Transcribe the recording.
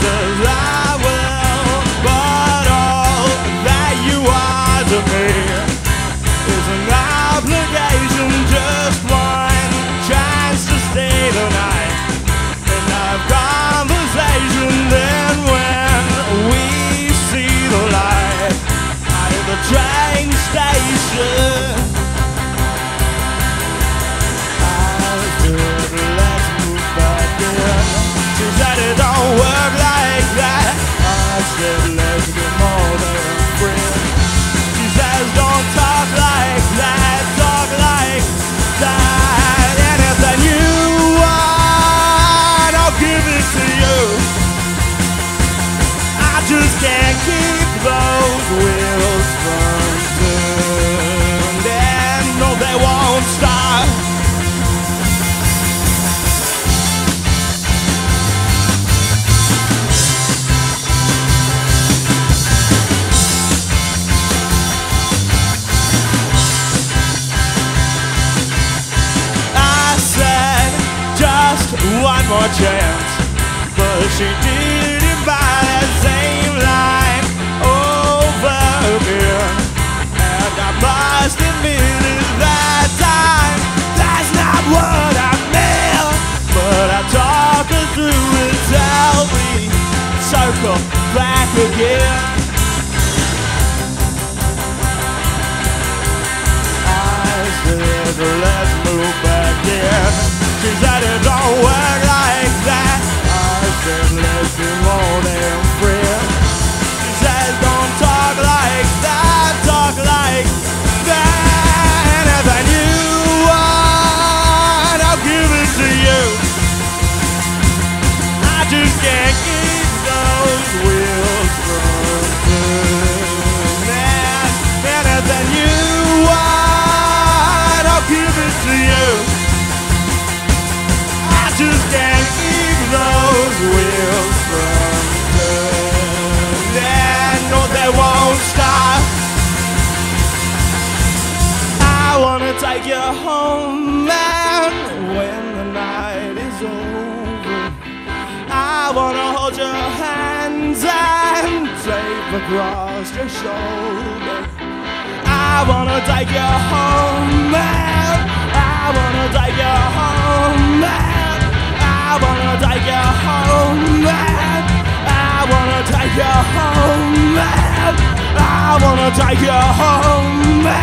the light. just can't keep those wheels from turning. And no, they won't stop. I said, just one more chance, but she did. Circle back again. I said, let's move back in. She said, it don't work like that. I said, let's be more than friends. She said, don't talk like that, talk like that. And if I knew what, I'll give it to you. I just can't take you home, man, when the night is over. I wanna hold your hands and across your shoulder. I wanna take you home, man. I wanna take you home, man. I wanna take you home, man. I wanna take you home, man. I wanna take you home, man.